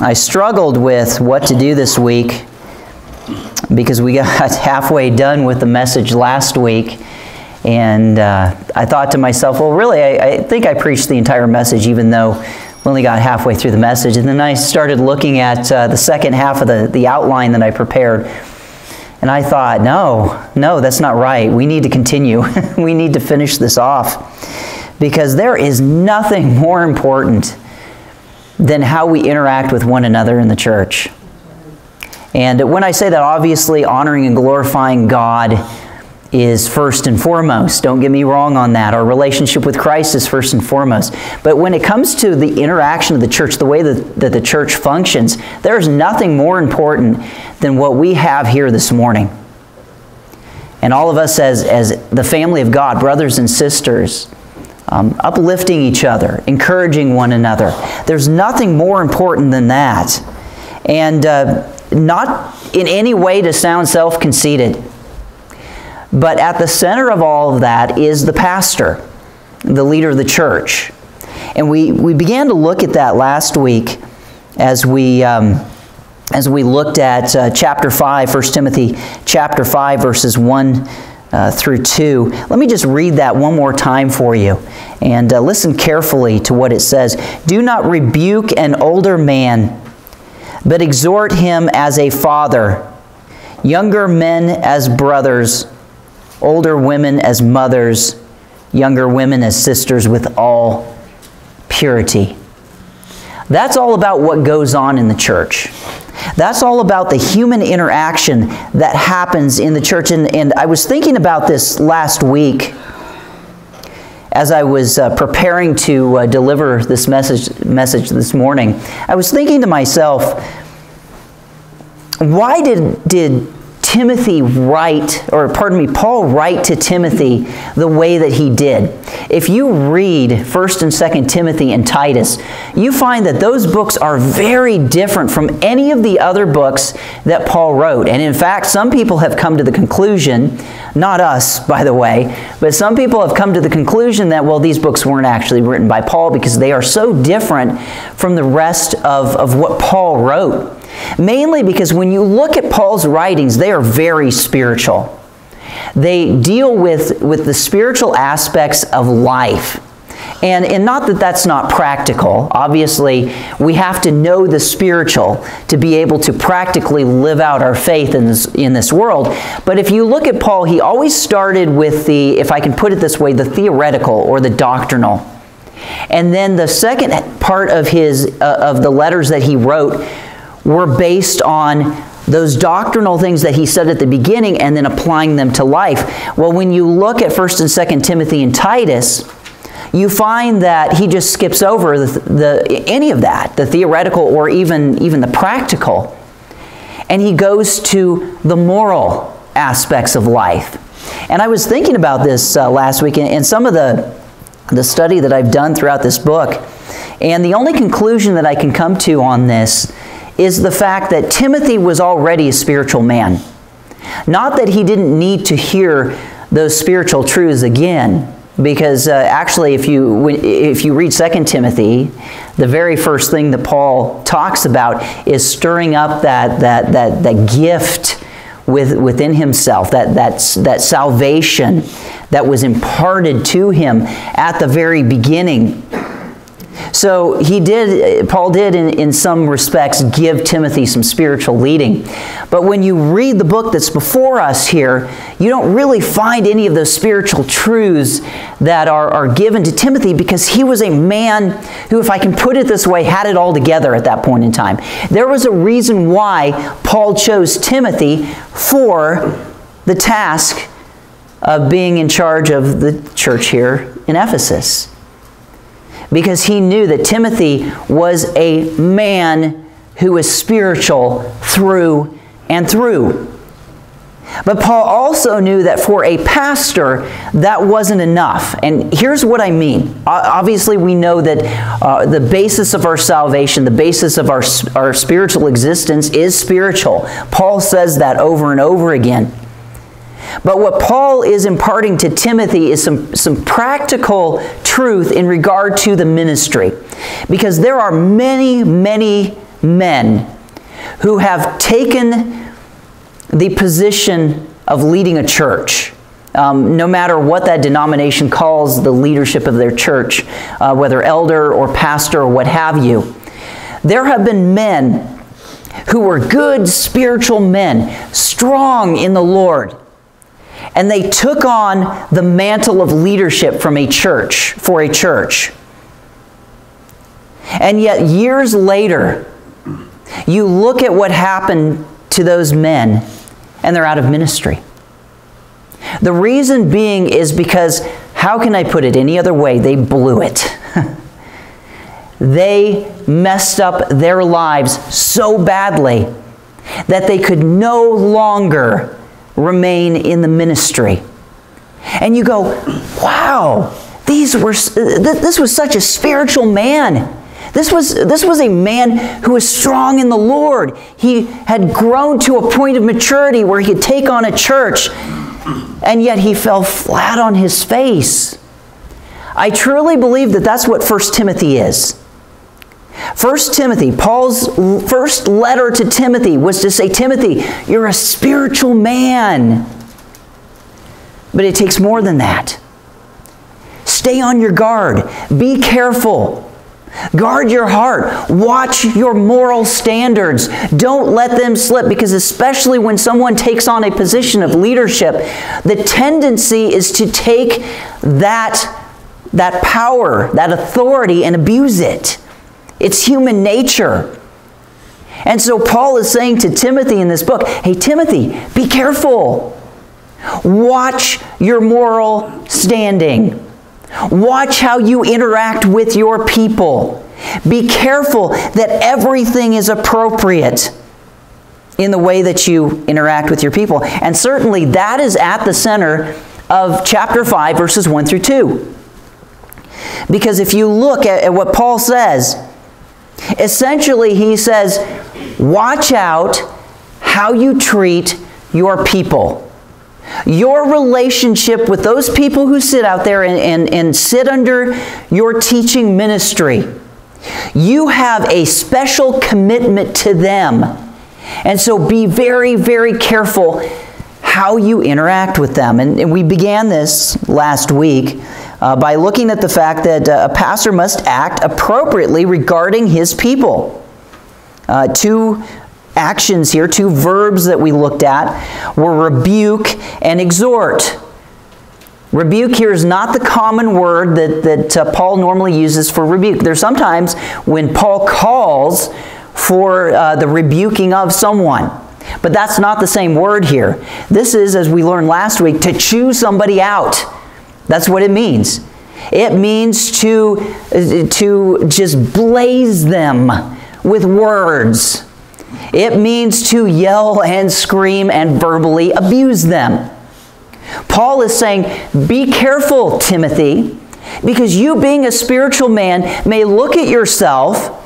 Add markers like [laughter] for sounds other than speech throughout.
I struggled with what to do this week because we [laughs] got halfway done with the message last week. And uh, I thought to myself, well, really, I, I, think I preached the entire message, even though we only got halfway through the message. And then I started looking at uh, the second half of the, the outline that I prepared. And I thought, no, no, that's not right. We need to continue. [laughs] we need to finish this off. Because there is nothing more important than how we interact with one another in the church. And when I say that, obviously, honoring and glorifying God is first and foremost. Don't get me wrong on that. Our relationship with Christ is first and foremost. But when it comes to the interaction of the church, the way that, that the church functions, there's nothing more important than what we have here this morning. And all of us as, as the family of God, brothers and sisters, um, uplifting each other, encouraging one another. There's nothing more important than that. And uh, not in any way to sound self conceited, but at the center of all of that is the pastor, the leader of the church. And we, we began to look at that last week as we, um, as we looked at uh, chapter 5, 1 Timothy chapter 5, verses 1 uh, through 2. Let me just read that one more time for you and uh, listen carefully to what it says. Do not rebuke an older man, but exhort him as a father, younger men as brothers, older women as mothers, younger women as sisters with all purity. That's all about what goes on in the church. That's all about the human interaction that happens in the church. And, and I was thinking about this last week as I was uh, preparing to uh, deliver this message, message this morning. I was thinking to myself, why did, did Timothy write, or pardon me, Paul write to Timothy the way that he did. If you read 1st and 2nd Timothy and Titus, you find that those books are very different from any of the other books that Paul wrote. And in fact, some people have come to the conclusion, not us, by the way, but some people have come to the conclusion that, well, these books weren't actually written by Paul because they are so different from the rest of, of what Paul wrote. Mainly because when you look at Paul's writings, they are very spiritual. They deal with, with the spiritual aspects of life. And, and not that that's not practical. Obviously, we have to know the spiritual to be able to practically live out our faith in this, in this world. But if you look at Paul, he always started with the, if I can put it this way, the theoretical or the doctrinal. And then the second part of, his, uh, of the letters that he wrote were based on those doctrinal things that he said at the beginning and then applying them to life. Well, when you look at 1st and 2nd Timothy and Titus, you find that he just skips over the, the, any of that, the theoretical or even, even the practical. And he goes to the moral aspects of life. And I was thinking about this uh, last week and, and some of the, the study that I've done throughout this book. And the only conclusion that I can come to on this is the fact that Timothy was already a spiritual man. Not that he didn't need to hear those spiritual truths again, because uh, actually, if you, if you read 2 Timothy, the very first thing that Paul talks about is stirring up that, that, that, that gift with, within himself, that, that, that salvation that was imparted to him at the very beginning so he did, Paul did in, in some respects give Timothy some spiritual leading. But when you read the book that's before us here, you don't really find any of those spiritual truths that are, are given to Timothy because he was a man who, if I can put it this way, had it all together at that point in time. There was a reason why Paul chose Timothy for the task of being in charge of the church here in Ephesus because he knew that Timothy was a man who was spiritual through and through. But Paul also knew that for a pastor, that wasn't enough. And here's what I mean. Obviously, we know that uh, the basis of our salvation, the basis of our, our spiritual existence is spiritual. Paul says that over and over again. But what Paul is imparting to Timothy is some, some practical truth in regard to the ministry. Because there are many, many men who have taken the position of leading a church. Um, no matter what that denomination calls the leadership of their church, uh, whether elder or pastor or what have you, there have been men who were good spiritual men, strong in the Lord. And they took on the mantle of leadership from a church, for a church. And yet, years later, you look at what happened to those men, and they're out of ministry. The reason being is because, how can I put it any other way? They blew it. [laughs] they messed up their lives so badly that they could no longer remain in the ministry. And you go, wow, these were, uh, this was such a spiritual man. This was, this was a man who was strong in the Lord. He had grown to a point of maturity where he could take on a church, and yet he fell flat on his face. I truly believe that that's what 1 Timothy is. 1 Timothy, Paul's first letter to Timothy was to say, Timothy, you're a spiritual man. But it takes more than that. Stay on your guard. Be careful. Guard your heart. Watch your moral standards. Don't let them slip because, especially when someone takes on a position of leadership, the tendency is to take that, that power, that authority, and abuse it. It's human nature. And so Paul is saying to Timothy in this book, hey, Timothy, be careful. Watch your moral standing. Watch how you interact with your people. Be careful that everything is appropriate in the way that you interact with your people. And certainly that is at the center of chapter 5, verses 1 through 2. Because if you look at, at what Paul says, Essentially, he says, watch out how you treat your people. Your relationship with those people who sit out there and, and, and sit under your teaching ministry. You have a special commitment to them. And so be very, very careful how you interact with them. And, and we began this last week uh, by looking at the fact that uh, a pastor must act appropriately regarding his people. Uh, two actions here, two verbs that we looked at, were rebuke and exhort. Rebuke here is not the common word that, that uh, Paul normally uses for rebuke. There's sometimes when Paul calls for uh, the rebuking of someone. But that's not the same word here. This is, as we learned last week, to chew somebody out that's what it means. It means to, to just blaze them with words. It means to yell and scream and verbally abuse them. Paul is saying, be careful, Timothy, because you being a spiritual man may look at yourself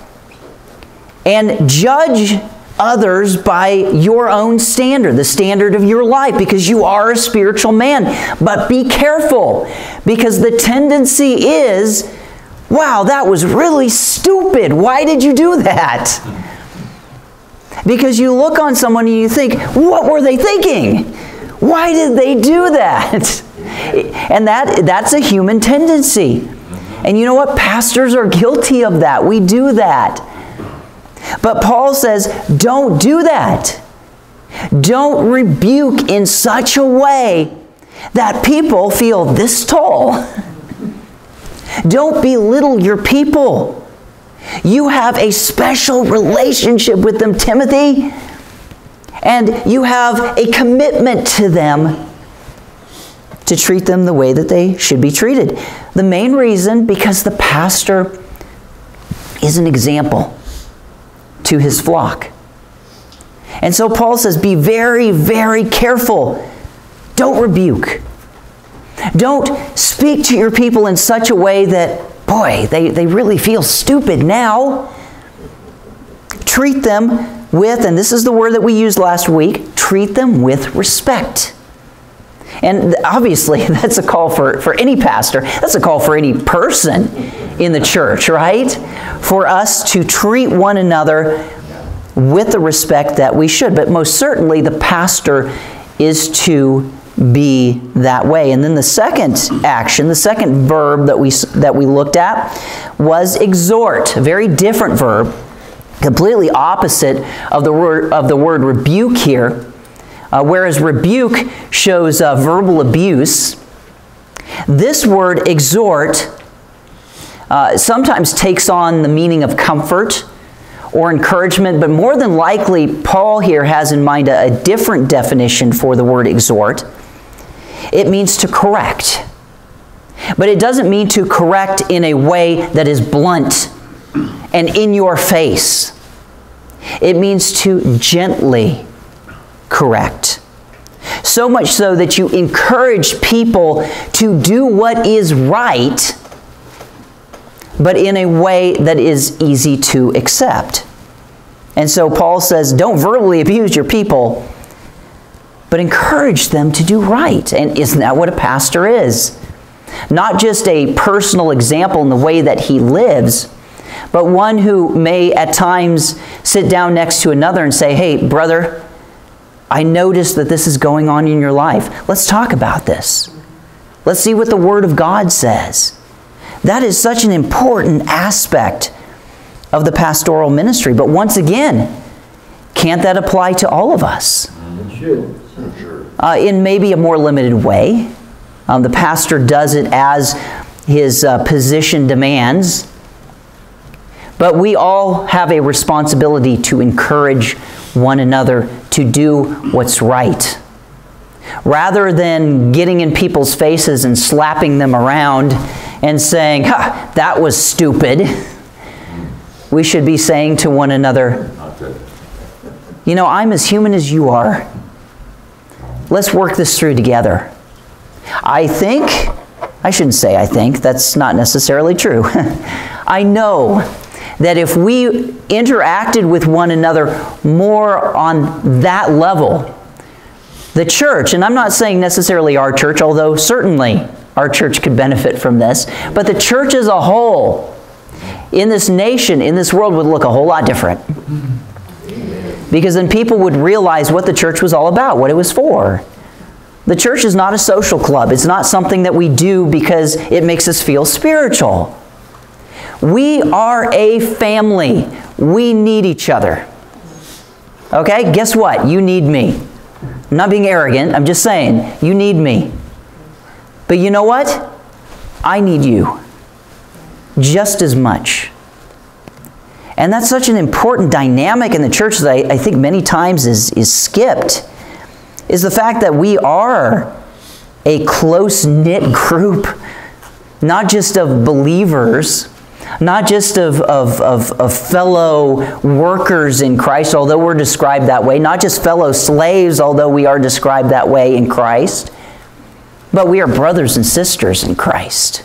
and judge others by your own standard, the standard of your life, because you are a spiritual man. But be careful, because the tendency is, wow, that was really stupid. Why did you do that? Because you look on someone and you think, what were they thinking? Why did they do that? [laughs] And that, that's a human tendency. And you know what? Pastors are guilty of that. We do that. But Paul says, don't do that. Don't rebuke in such a way that people feel this tall. Don't belittle your people. You have a special relationship with them, Timothy, and you have a commitment to them to treat them the way that they should be treated. The main reason, because the pastor is an example to his flock. And so Paul says, be very, very careful. Don't rebuke. Don't speak to your people in such a way that, boy, they, they really feel stupid now. Treat them with, and this is the word that we used last week, treat them with respect. And obviously, [laughs] that's a call for, for any pastor. That's a call for any person in the church, right? For us to treat one another with the respect that we should. But most certainly, the pastor is to be that way. And then the second action, the second verb that we, that we looked at was exhort, a very different verb, completely opposite of the word, of the word rebuke here. Uh, whereas rebuke shows uh, verbal abuse, this word exhort uh, sometimes takes on the meaning of comfort or encouragement, but more than likely, Paul here has in mind a, a different definition for the word exhort. It means to correct. But it doesn't mean to correct in a way that is blunt and in your face. It means to gently correct. So much so that you encourage people to do what is right, but in a way that is easy to accept. And so Paul says, don't verbally abuse your people, but encourage them to do right. And isn't that what a pastor is? Not just a personal example in the way that he lives, but one who may at times sit down next to another and say, hey, brother, I notice that this is going on in your life. Let's talk about this. Let's see what the Word of God says. That is such an important aspect of the pastoral ministry. But once again, can't that apply to all of us? Uh, in maybe a more limited way. Um, the pastor does it as his uh, position demands. But we all have a responsibility to encourage one another to do what's right. Rather than getting in people's faces and slapping them around and saying, ha, that was stupid, we should be saying to one another, you know, I'm as human as you are. Let's work this through together. I think, I shouldn't say I think, that's not necessarily true. [laughs] I know that if we interacted with one another more on that level, the church, and I'm not saying necessarily our church, although certainly our church could benefit from this, but the church as a whole in this nation, in this world, would look a whole lot different. Because then people would realize what the church was all about, what it was for. The church is not a social club. It's not something that we do because it makes us feel spiritual. We are a family. We need each other. Okay? Guess what? You need me. I'm not being arrogant. I'm just saying, you need me. But you know what? I need you just as much. And that's such an important dynamic in the church that I, I think many times is, is skipped, is the fact that we are a close-knit group, not just of believers, not just of, of, of, of, fellow workers in Christ, although we're described that way, not just fellow slaves, although we are described that way in Christ, but we are brothers and sisters in Christ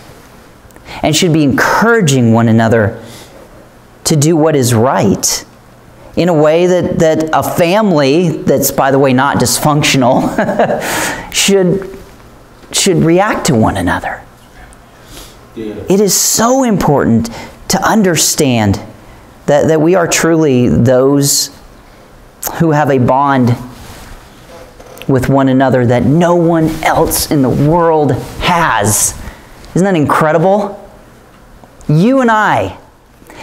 and should be encouraging one another to do what is right in a way that, that a family that's, by the way, not dysfunctional [laughs] should, should react to one another. Yeah. It is so important to understand that, that we are truly those who have a bond with one another that no one else in the world has. Isn't that incredible? You and I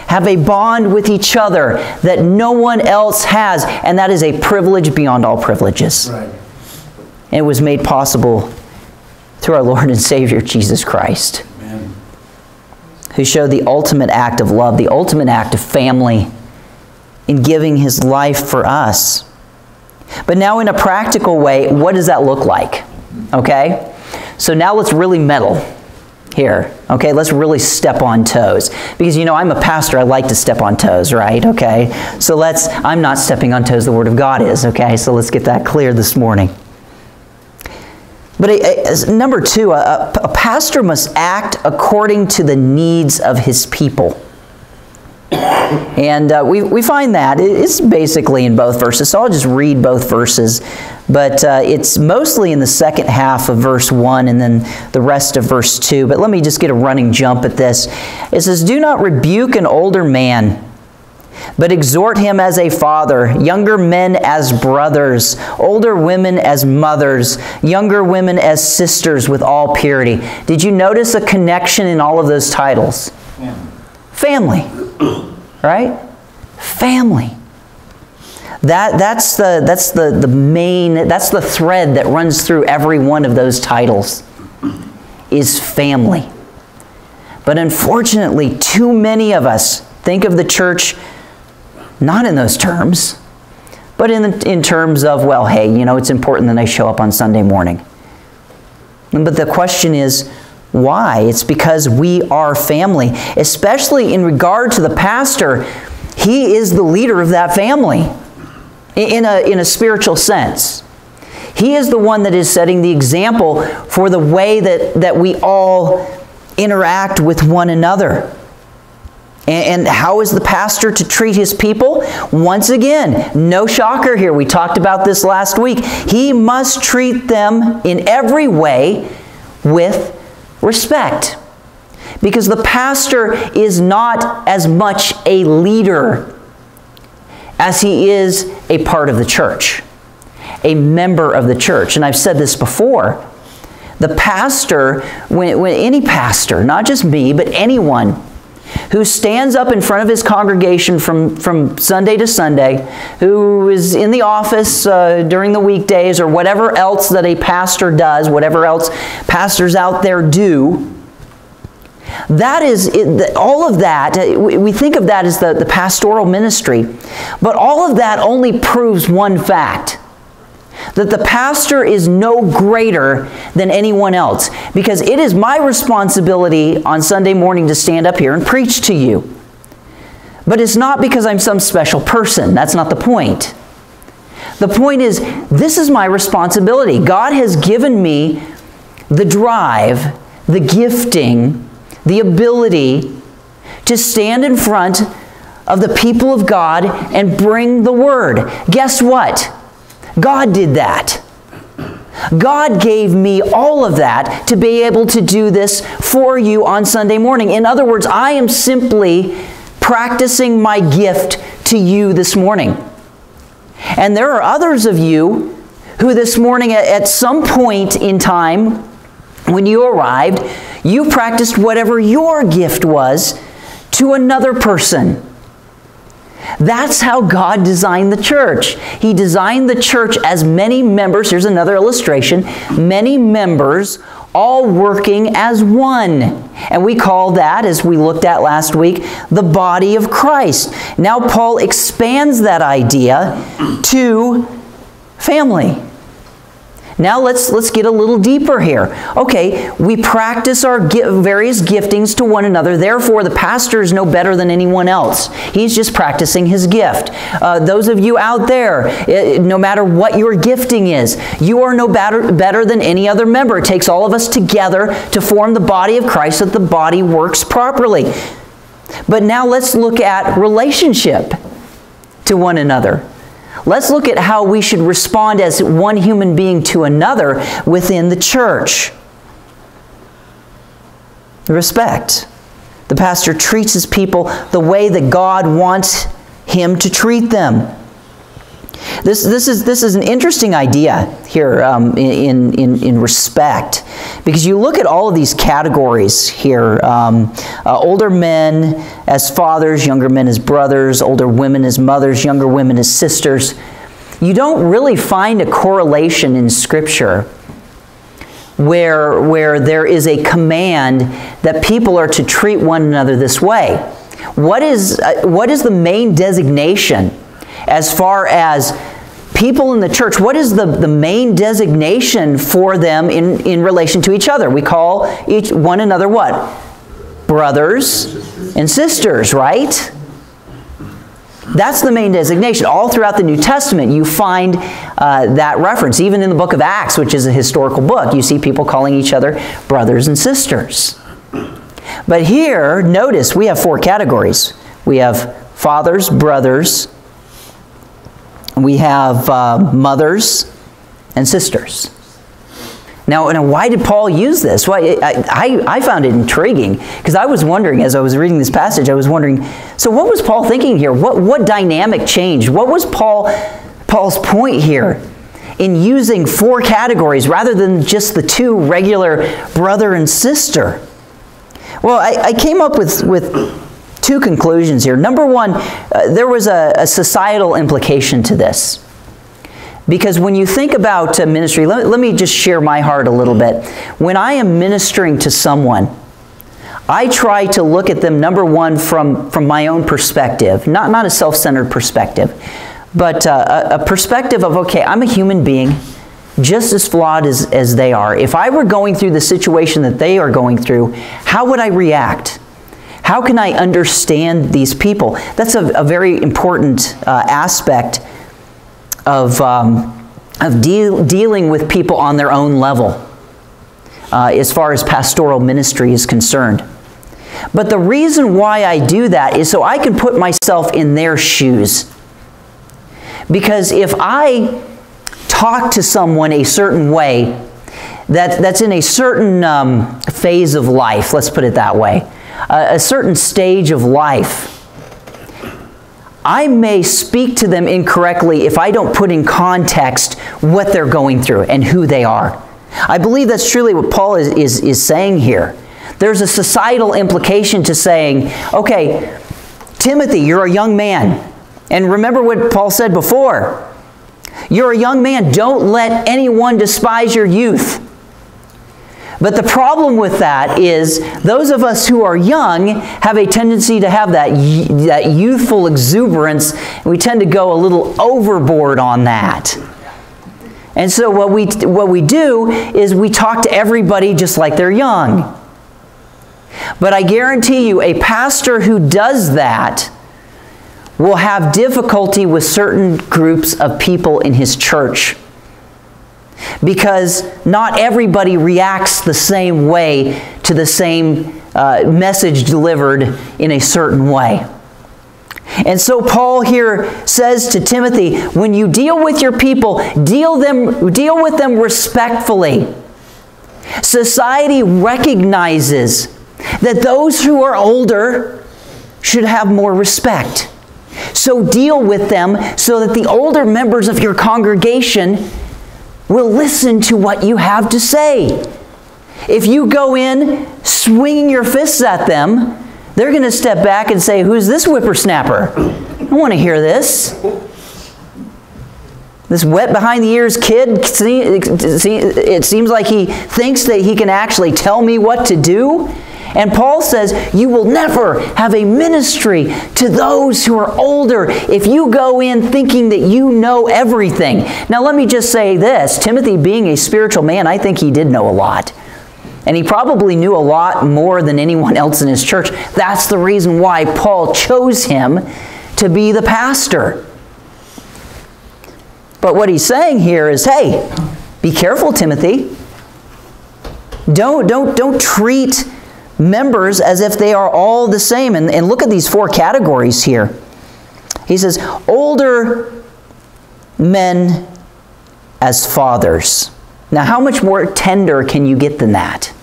have a bond with each other that no one else has, and that is a privilege beyond all privileges. Right. And it was made possible through our Lord and Savior, Jesus Christ, Amen. who showed the ultimate act of love, the ultimate act of family in giving his life for us. But now, in a practical way, what does that look like? Okay? So now let's really meddle here. Okay, let's really step on toes. Because you know, I'm a pastor, I like to step on toes, right? Okay, so let's, I'm not stepping on toes, the Word of God is, okay? So let's get that clear this morning. But uh, number two, a, a pastor must act according to the needs of his people. And uh, we, we find that it's basically in both verses. So I'll just read both verses. But uh, it's mostly in the second half of verse 1 and then the rest of verse 2. But let me just get a running jump at this. It says, Do not rebuke an older man, but exhort him as a father, younger men as brothers, older women as mothers, younger women as sisters with all purity. Did you notice a connection in all of those titles? Family. [clears throat] Right? Family. That, that's the, that's the, the main, that's the thread that runs through every one of those titles is family. But unfortunately, too many of us think of the church not in those terms, but in, in terms of, well, hey, you know, it's important that I show up on Sunday morning. But the question is, why? It's because we are family, especially in regard to the pastor. He is the leader of that family in a, in a spiritual sense. He is the one that is setting the example for the way that, that we all interact with one another. And how is the pastor to treat his people? Once again, no shocker here. We talked about this last week. He must treat them in every way with respect. Because the pastor is not as much a leader as he is a part of the church, a member of the church. And I've said this before. The pastor, when, when any pastor, not just me, but anyone, who stands up in front of his congregation from, from Sunday to Sunday, who is in the office uh, during the weekdays or whatever else that a pastor does, whatever else pastors out there do, that is, all of that, uh, we think of that as the, the pastoral ministry, but all of that only proves one fact that the pastor is no greater than anyone else because it is my responsibility on Sunday morning to stand up here and preach to you. But it's not because I'm some special person. That's not the point. The point is, this is my responsibility. God has given me the drive, the gifting, the ability to stand in front of the people of God and bring the word. Guess what? God did that. God gave me all of that to be able to do this for you on Sunday morning. In other words, I am simply practicing my gift to you this morning. And there are others of you who this morning, at some point in time, when you arrived, you practiced whatever your gift was to another person. That's how God designed the church. He designed the church as many members. Here's another illustration many members all working as one. And we call that, as we looked at last week, the body of Christ. Now, Paul expands that idea to family. Now let's, let's get a little deeper here. Okay, we practice our various giftings to one another. Therefore, the pastor is no better than anyone else. He's just practicing his gift. Uh, those of you out there, it, no matter what your gifting is, you are no better, better than any other member. It takes all of us together to form the body of Christ so that the body works properly. But now let's look at relationship to one another. Let's look at how we should respond as one human being to another within the church. Respect. The pastor treats his people the way that God wants him to treat them. This, this, is, this is an interesting idea here um, in, in, in respect because you look at all of these categories here um, uh, older men as fathers, younger men as brothers, older women as mothers, younger women as sisters. You don't really find a correlation in Scripture where, where there is a command that people are to treat one another this way. What is, uh, what is the main designation as far as people in the church, what is the, the main designation for them in, in relation to each other? We call each one another what? Brothers and sisters, right? That's the main designation. All throughout the New Testament, you find uh, that reference. Even in the book of Acts, which is a historical book, you see people calling each other brothers and sisters. But here, notice we have four categories we have fathers, brothers, we have uh, mothers and sisters. Now, now why did Paul use this? Well, I, I, I found it intriguing because I was wondering, as I was reading this passage, I was wondering, so what was Paul thinking here? What, what dynamic changed? What was Paul, Paul's point here in using four categories rather than just the two regular brother and sister? Well, I, I came up with, with two conclusions here. Number one, uh, there was a, a societal implication to this. Because when you think about uh, ministry, let, let me just share my heart a little bit. When I am ministering to someone, I try to look at them, number one, from, from my own perspective, not, not a self centered perspective, but uh, a, a perspective of, okay, I'm a human being, just as flawed as, as they are. If I were going through the situation that they are going through, how would I react? How can I understand these people? That's a, a very important uh, aspect of, um, of deal, dealing with people on their own level uh, as far as pastoral ministry is concerned. But the reason why I do that is so I can put myself in their shoes. Because if I talk to someone a certain way, that, that's in a certain um, phase of life, let's put it that way, uh, a certain stage of life, I may speak to them incorrectly if I don't put in context what they're going through and who they are. I believe that's truly what Paul is, is, is saying here. There's a societal implication to saying, okay, Timothy, you're a young man. And remember what Paul said before. You're a young man. Don't let anyone despise your youth. But the problem with that is those of us who are young have a tendency to have that, that youthful exuberance. And we tend to go a little overboard on that. And so what we, what we do is we talk to everybody just like they're young. But I guarantee you, a pastor who does that will have difficulty with certain groups of people in his church because not everybody reacts the same way to the same uh, message delivered in a certain way. And so Paul here says to Timothy, when you deal with your people, deal them deal with them respectfully. Society recognizes that those who are older should have more respect. So deal with them so that the older members of your congregation will listen to what you have to say. If you go in swinging your fists at them, they're going to step back and say, Who's this whippersnapper? I want to hear this. This wet behind the ears kid, it seems like he thinks that he can actually tell me what to do. And Paul says, You will never have a ministry to those who are older if you go in thinking that you know everything. Now, let me just say this Timothy, being a spiritual man, I think he did know a lot. And he probably knew a lot more than anyone else in his church. That's the reason why Paul chose him to be the pastor. But what he's saying here is hey, be careful, Timothy. Don't, don't, don't treat members as if they are all the same. And, and look at these four categories here. He says, older men as fathers. Now, how much more tender can you get than that?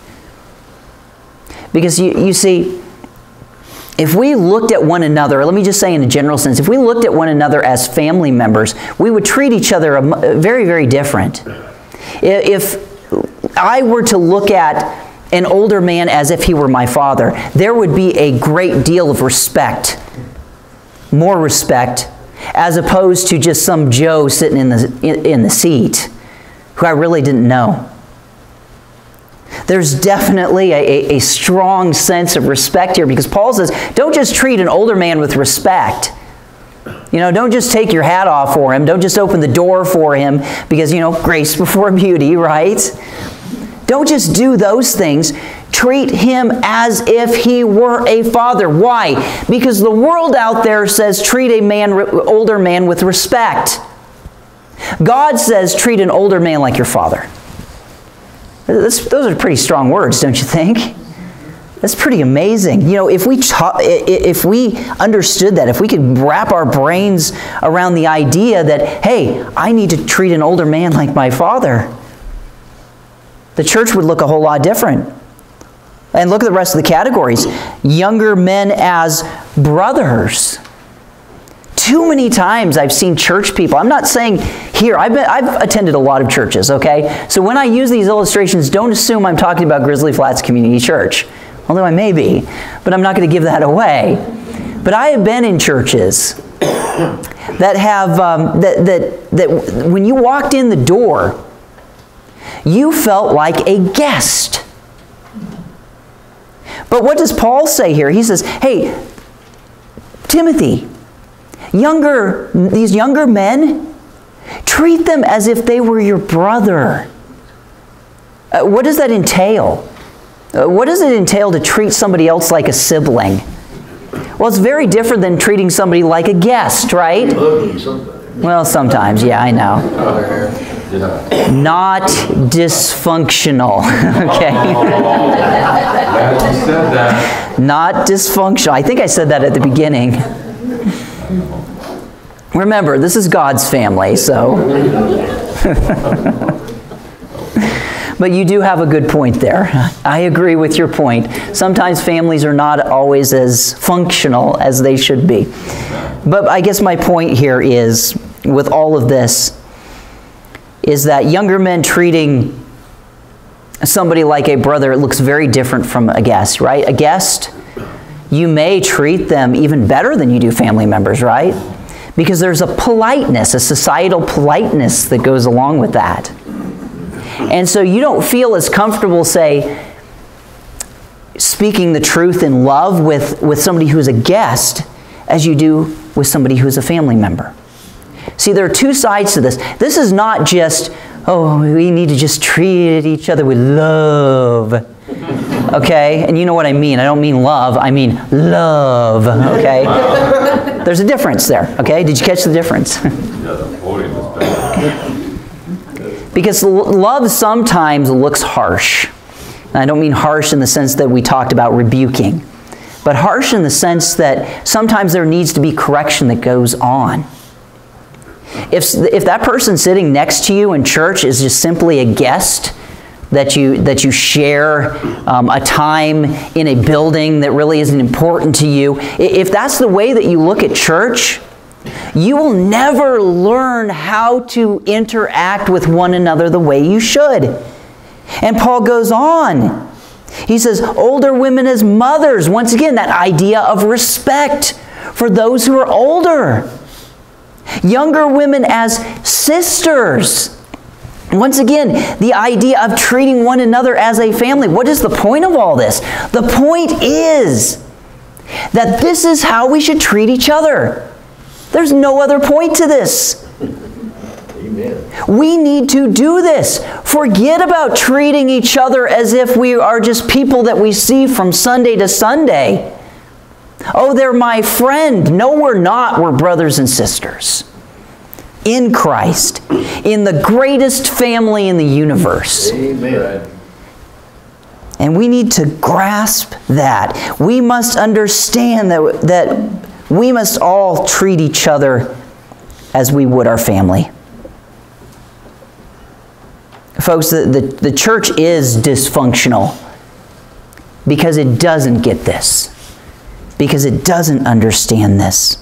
Because you, you see, if we looked at one another, let me just say in a general sense, if we looked at one another as family members, we would treat each other very, very different. If I were to look at an older man as if he were my father, there would be a great deal of respect, more respect, as opposed to just some Joe sitting in the, in, the seat who I really didn't know. There's definitely a, a, a, strong sense of respect here because Paul says, don't just treat an older man with respect. You know, don't just take your hat off for him. Don't just open the door for him because, you know, grace before beauty, [laughs] right? Don't just do those things. Treat him as if he were a father. Why? Because the world out there says treat a man, older man with respect. God says treat an older man like your father. those are pretty strong words, don't you think? That's pretty amazing. You know, if we if we understood that, if we could wrap our brains around the idea that, hey, I need to treat an older man like my father, the church would look a whole lot different. And look at the rest of the categories. Younger men as brothers. Too many times I've seen church people. I'm not saying here, I've, been, I've attended a lot of churches, okay? So when I use these illustrations, don't assume I'm talking about Grizzly Flats Community Church, although I may be, but I'm not going to give that away. But I have been in churches [coughs] that have, um, that, that, that when you walked in the door, you felt like a guest. But what does Paul say here? He says, hey, Timothy, younger, these younger men, treat them as if they were your brother. Uh, what does that entail? Uh, what does it entail to treat somebody else like a sibling? Well, it's very different than treating somebody like a guest, right? Well, sometimes, yeah, I know. [laughs] Not dysfunctional, [laughs] okay? Not dysfunctional. I think I said that at the beginning. Remember, this is God's family, so. [laughs] but you do have a good point there. I agree with your point. Sometimes families are not always as functional as they should be. But I guess my point here is with all of this is that younger men treating somebody like a brother looks very different from a guest, right? A guest, you may treat them even better than you do family members, right? because there's a politeness, a societal politeness that goes along with that. And so you don't feel as comfortable, say, speaking the truth in love with, with somebody who's a guest as you do with somebody who's a family member. See, there are two sides to this. This is not just, oh, we need to just treat each other with love. Okay? And you know what I mean. I don't mean love, I mean love. Okay? There's a difference there, okay? Did you catch the difference? because love sometimes looks harsh. And I don't mean harsh in the sense that we talked about rebuking, but harsh in the sense that sometimes there needs to be correction that goes on. If, if that person sitting next to you in church is just simply a guest, that you, that you share um, a time in a building that really isn't important to you, if that's the way that you look at church, you will never learn how to interact with one another the way you should. And Paul goes on. He says, older women as mothers. Once again, that idea of respect for those who are older. Younger women as sisters. Once again, the idea of treating one another as a family. What is the point of all this? The point is that this is how we should treat each other. There's no other point to this. Amen. We need to do this. Forget about treating each other as if we are just people that we see from Sunday to Sunday. Oh, they're my friend. No, we're not. We're brothers and sisters in Christ, in the greatest family in the universe. Amen. And we need to grasp that. We must understand that, that we must all treat each other as we would our family. Folks, the, the, the church is dysfunctional because it doesn't get this, because it doesn't understand this.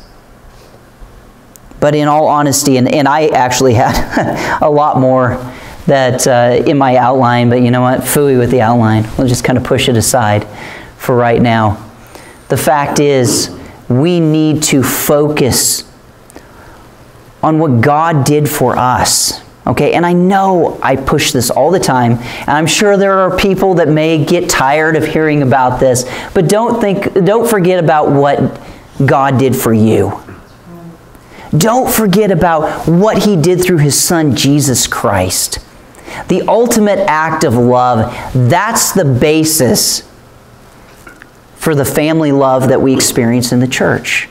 But in all honesty, and, and I actually had [laughs] a lot more that uh, in my outline, but you know what? Fooey with the outline. We'll just kind of push it aside for right now. The fact is, we need to focus on what God did for us. Okay, and I know I push this all the time, and I'm sure there are people that may get tired of hearing about this, but don't think don't forget about what God did for you. Don't forget about what he did through his son, Jesus Christ. The ultimate act of love, that's the basis for the family love that we experience in the church.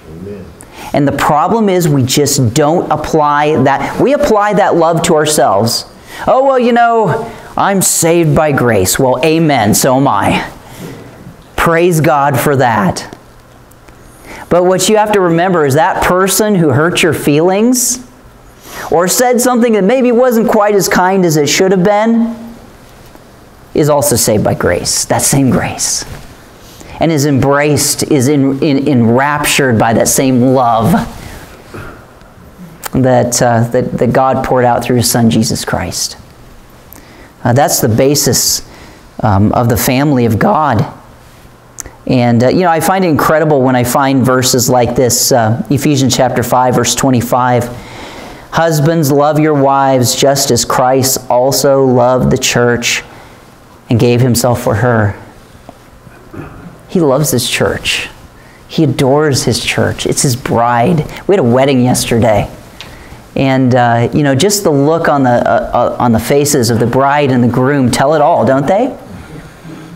And the problem is we just don't apply that. We apply that love to ourselves. Oh, well, you know, I'm saved by grace. Well, amen, so am I. Praise God for that. But what you have to remember is that person who hurt your feelings or said something that maybe wasn't quite as kind as it should have been, is also saved by grace, that same grace. And is embraced, is in, in, enraptured by that same love that, uh, that, that God poured out through his son, Jesus Christ. Uh, that's the basis um, of the family of God. And, uh, you know, I find it incredible when I find verses like this uh, Ephesians chapter 5, verse 25. Husbands, love your wives just as Christ also loved the church and gave himself for her. He loves his church. He adores his church. It's his bride. We had a wedding yesterday. And, uh, you know, just the look on the, uh, uh, on the faces of the bride and the groom tell it all, don't they?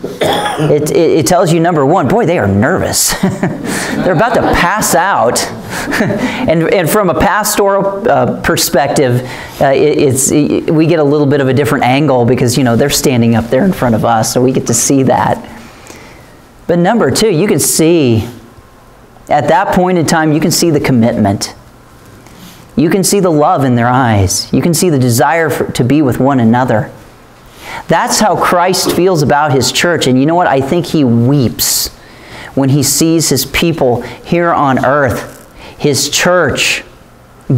[coughs] It, it, it, tells you, number one, boy, they are nervous. [laughs] They're about to pass out. [laughs] and, and from a pastoral uh, perspective, uh, it, it's, we get a little bit of a different angle because, you know, they're standing up there in front of us, so we get to see that. But number two, you can see, at that point in time, you can see the commitment. You can see the love in their eyes. You can see the desire for, to be with one another. That's how Christ feels about his church. And you know what? I think he weeps when he sees his people here on earth, his church,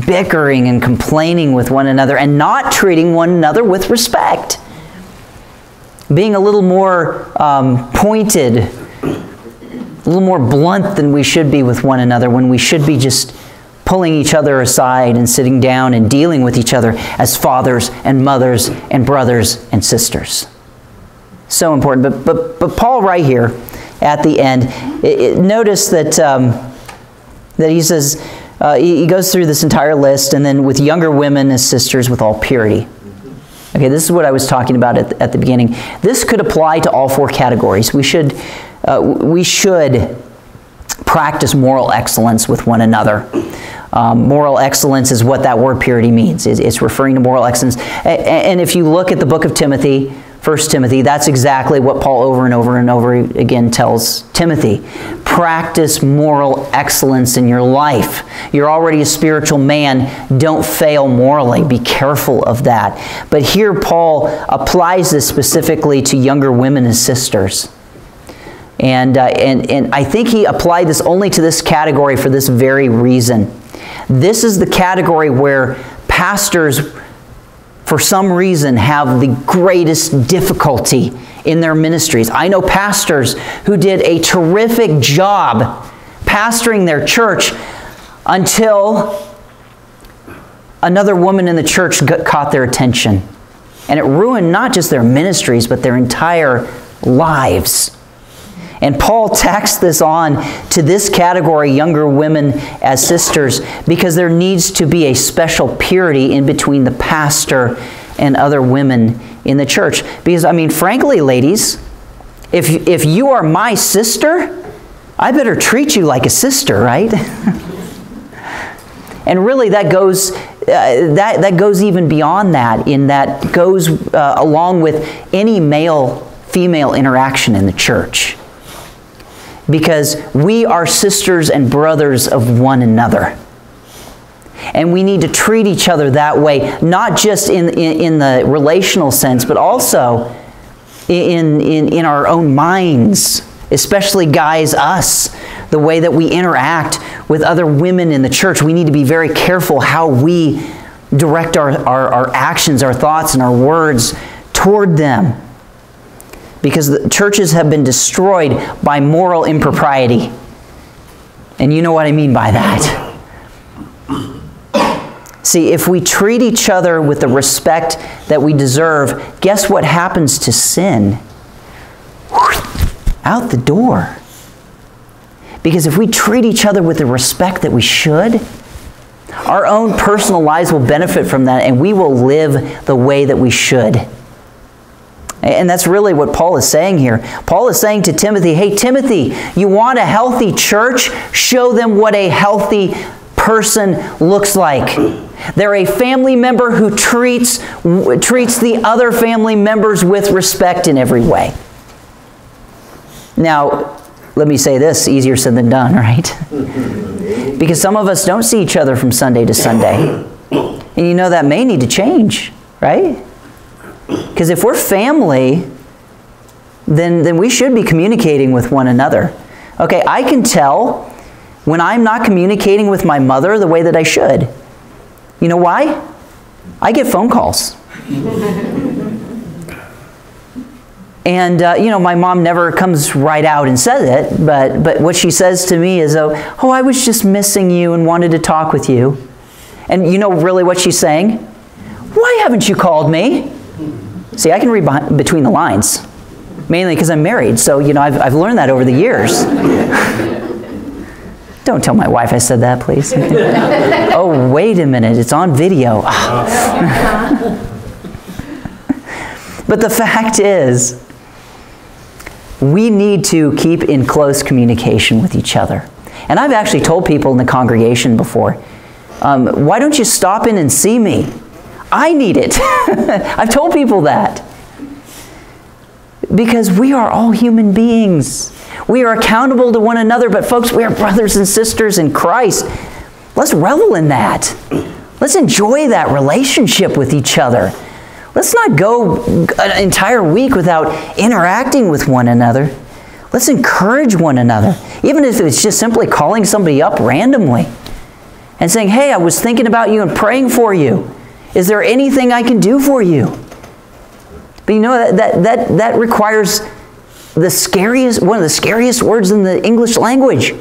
bickering and complaining with one another and not treating one another with respect. Being a little more um, pointed, a little more blunt than we should be with one another when we should be just pulling each other aside and sitting down and dealing with each other as fathers and mothers and brothers and sisters. So important. But, but, but Paul, right here at the end, it, it, notice that, um, that he says, uh, he, goes through this entire list, and then with younger women as sisters with all purity. Okay, this is what I was talking about at the, at the beginning. This could apply to all four categories. We should, uh, we should practice moral excellence with one another. Um, moral excellence is what that word purity means. It's, it's referring to moral excellence. And if you look at the book of Timothy, 1 Timothy, that's exactly what Paul over and over and over again tells Timothy. Practice moral excellence in your life. You're already a spiritual man. Don't fail morally. Be careful of that. But here, Paul applies this specifically to younger women and sisters. And, uh, and, and I think he applied this only to this category for this very reason. This is the category where pastors, for some reason, have the greatest difficulty in their ministries. I know pastors who did a terrific job pastoring their church until another woman in the church got, caught their attention. And it ruined not just their ministries, but their entire lives. And Paul tacks this on to this category, younger women as sisters, because there needs to be a special purity in between the pastor and other women in the church. Because, I mean, frankly, ladies, if, if you are my sister, I better treat you like a sister, right? [laughs] and really, that goes, uh, that, that goes even beyond that, in that goes uh, along with any male female interaction in the church because we are sisters and brothers of one another. And we need to treat each other that way, not just in, in, in the relational sense, but also in, in, in our own minds, especially guys, us, the way that we interact with other women in the church. We need to be very careful how we direct our, our, our actions, our thoughts, and our words toward them because the churches have been destroyed by moral impropriety. And you know what I mean by that. See, if we treat each other with the respect that we deserve, guess what happens to sin? Out the door. Because if we treat each other with the respect that we should, our own personal lives will benefit from that and we will live the way that we should. And that's really what Paul is saying here. Paul is saying to Timothy, hey, Timothy, you want a healthy church? Show them what a healthy person looks like. They're a family member who treats, treats the other family members with respect in every way. Now, let me say this easier said than done, [laughs] right? because some of us don't see each other from Sunday to Sunday. And you know that may need to change, right? Because if we're family, then, then we should be communicating with one another. Okay, I can tell when I'm not communicating with my mother the way that I should. You know why? I get phone calls. [laughs] And, uh, you know, my mom never comes right out and says it, but, but what she says to me is, oh, oh, I was just missing you and wanted to talk with you. And you know really what she's saying? Why haven't you called me? See, I can read behind, between the lines, mainly because I'm married, so, you know, I've, I've learned that over the years. [laughs] Don't tell my wife I said that, please. [laughs] oh, wait a minute, it's on video. [laughs] but the fact is, we need to keep in close communication with each other. And I've actually told people in the congregation before, um, why don't you stop in and see me? I need it. I've told people that. Because we are all human beings. We are accountable to one another, but folks, we are brothers and sisters in Christ. Let's revel in that. Let's enjoy that relationship with each other. Let's not go an entire week without interacting with one another. Let's encourage one another, even if it's just simply calling somebody up randomly and saying, Hey, I was thinking about you and praying for you. Is there anything I can do for you? But you know, that, that, that, that requires the scariest, one of the scariest words in the English language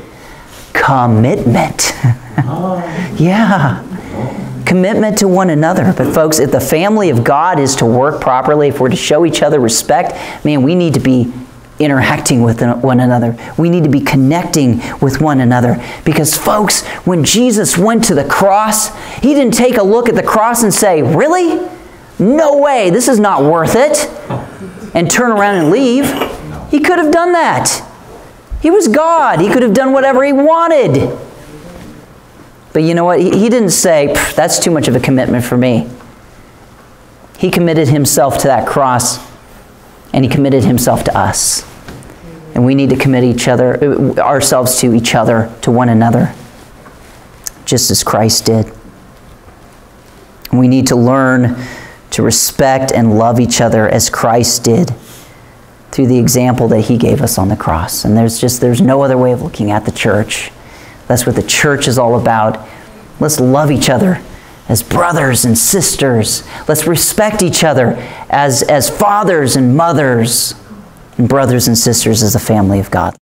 commitment. [laughs] yeah commitment to one another. But, folks, if the family of God is to work properly, if we're to show each other respect, man, we need to be interacting with one another. We need to be connecting with one another. Because, folks, when Jesus went to the cross, he didn't take a look at the cross and say, Really? No way, this is not worth it. And turn around and leave. He could have done that. He was God, he could have done whatever he wanted. But you know what? He, he didn't say, that's too much of a commitment for me. He committed himself to that cross, and he committed himself to us. And we need to commit each other, uh, ourselves to each other, to one another, just as Christ did. We need to learn to respect and love each other as Christ did through the example that he gave us on the cross. And there's just there's no other way of looking at the church. That's what the church is all about. Let's love each other as brothers and sisters. Let's respect each other as, as fathers and mothers and brothers and sisters as a family of God.